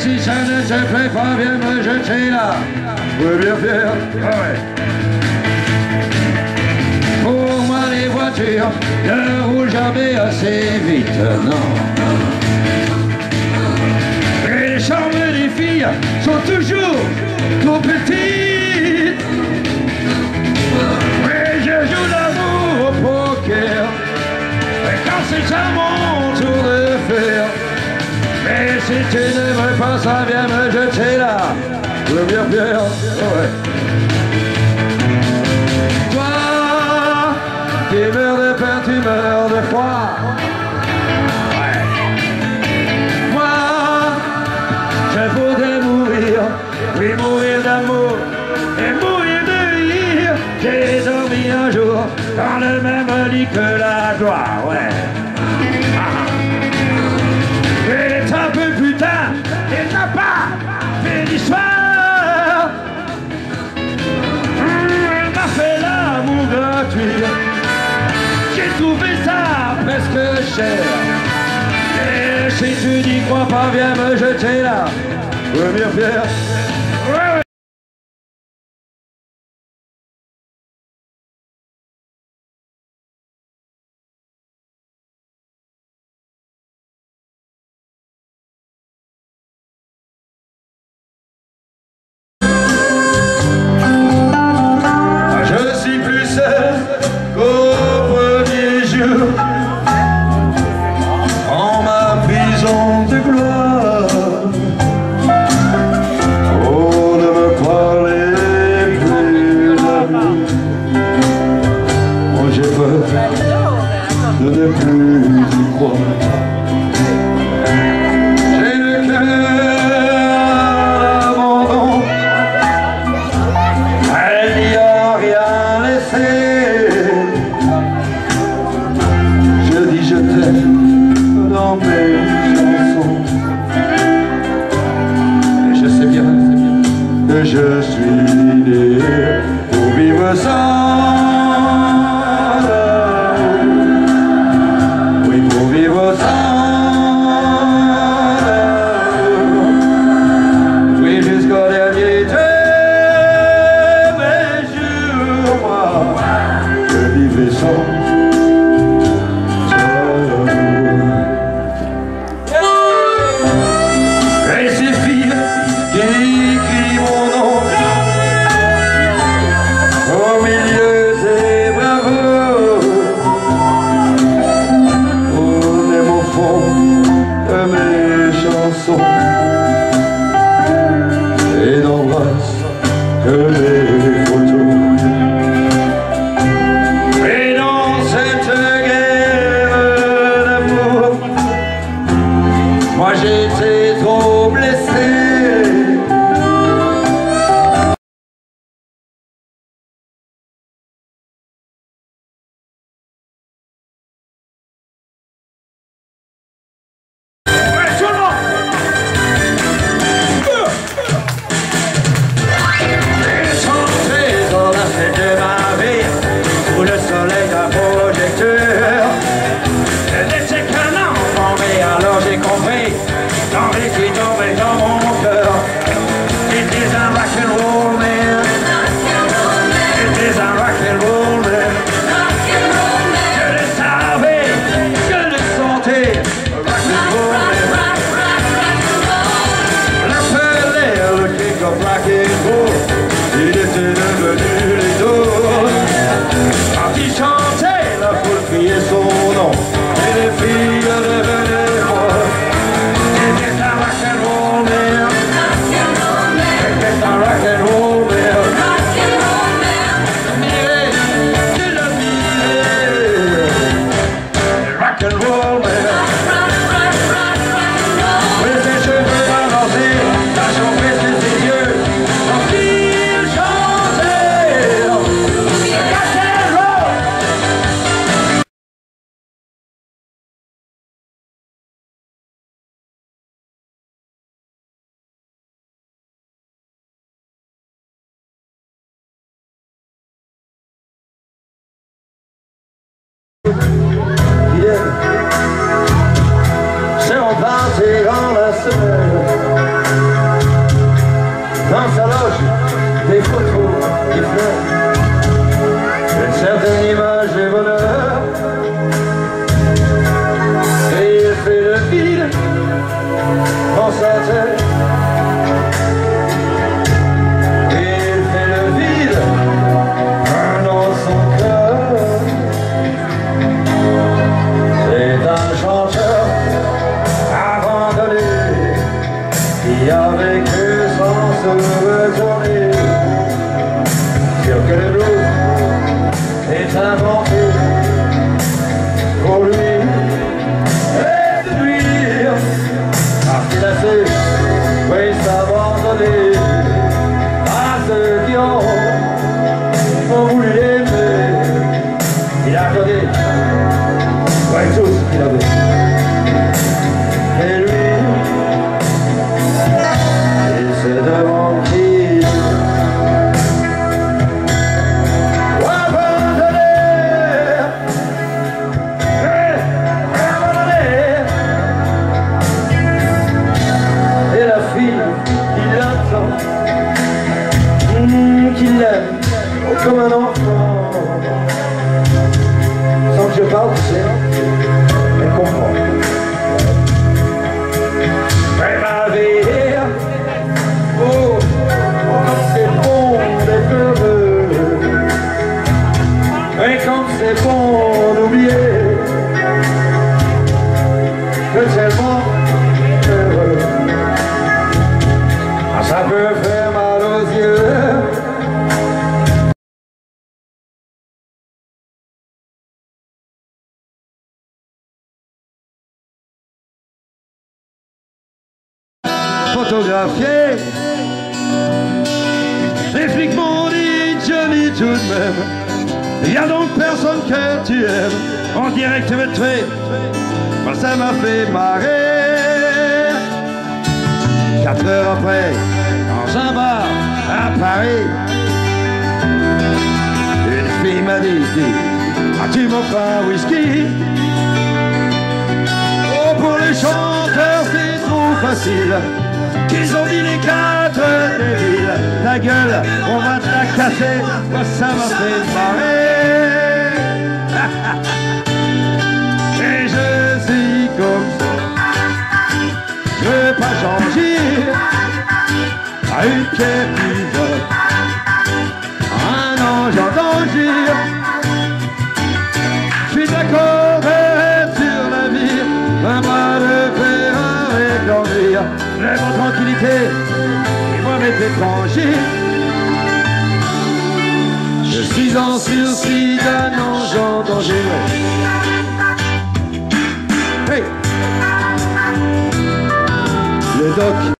si ça ne te plaît pas, viens me jeter là. Oui, bien faire. Ah ouais. Pour moi, les voitures ne roulent jamais assez vite, non. Et les chambres des filles sont toujours trop petites. Oui, je joue l'amour au poker. Et quand c'est à mon tour de faire. Si tu ne veux pas ça, viens me jeter là. Le bien Pierre, ouais. Toi, qui meurs de pain, tu meurs de froid. Et si tu n'y crois pas, viens me jeter là. C'est on partit dans la semaine. Dans sa loge, des photos, des fleurs. Tellement heureux. Ah, ça peut faire mal aux yeux. photographié. Les flics m'ont dit Johnny tout de même. Y a donc personne que tu aimes. Dirait que tu ça m'a fait marrer. Quatre heures après, dans un bar à Paris, une fille m'a dit, As-tu m'offres un whisky? Oh, pour les chanteurs, c'est trop facile. Qu'ils ont dit les quatre des villes. Ta gueule, on va te la casser. Ça m'a fait marrer. Pas à une captive. Un ange en danger. Je suis d'accord sur la vie, un bras de fer avec l'ennui. Lève en tranquillité, et moi m'est étranger. Je suis en sursis d'un ange en danger. Le doc.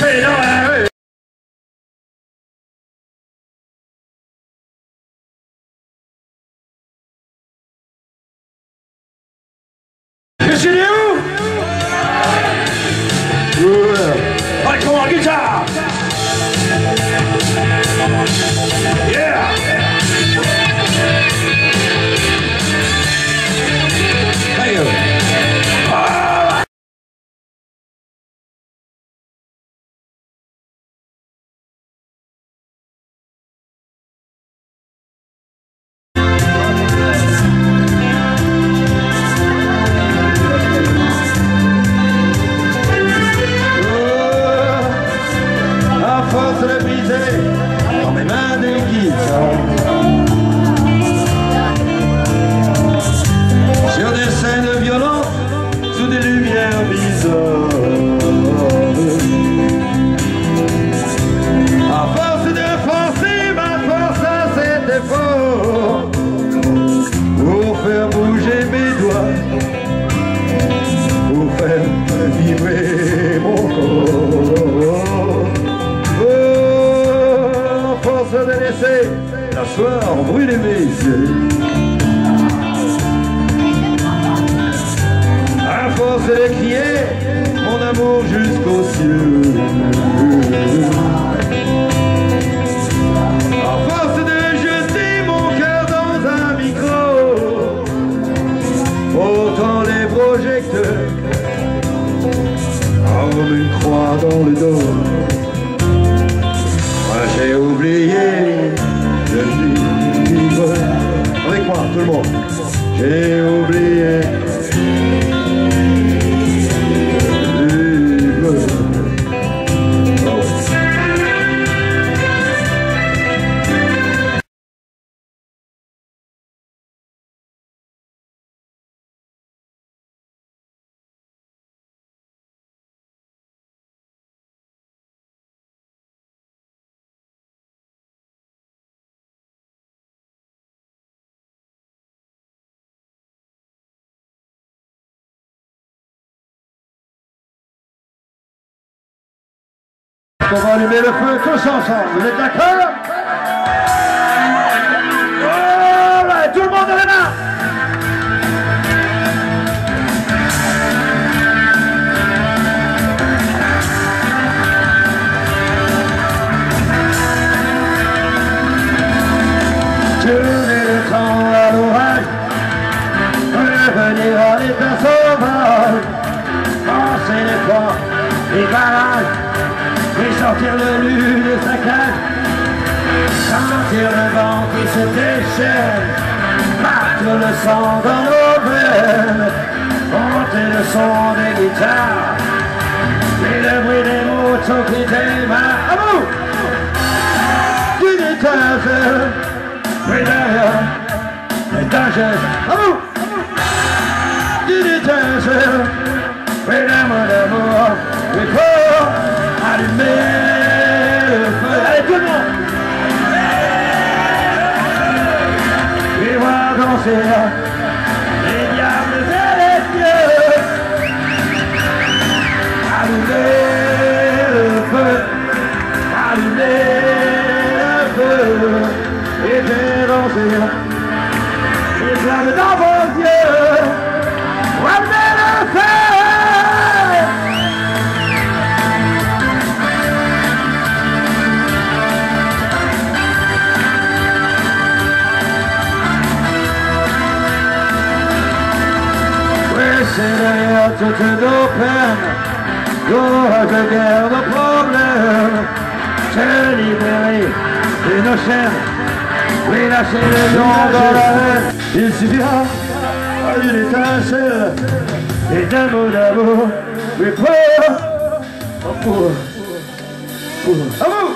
Oui, je suis soir, brûler mes yeux. À force de crier mon amour jusqu'aux cieux. À force de jeter mon cœur dans un micro, autant les projecteurs, comme une croix dans le dos. Tout le monde. J'ai oublié On va allumer le feu tous ensemble, vous êtes d'accord? Sentir le vent qui se déchaîne, battre le sang dans nos veines, monter le son des guitares, et le bruit des motos qui démarrent. À vous! D'une étincelle, oui derrière, étincelle, à vous! D'une étincelle, oui d'amour, Yeah. Gens dans la. Il suffira d'une étincelle et d'un mot d'amour, oui, pour, pour, pour, amour.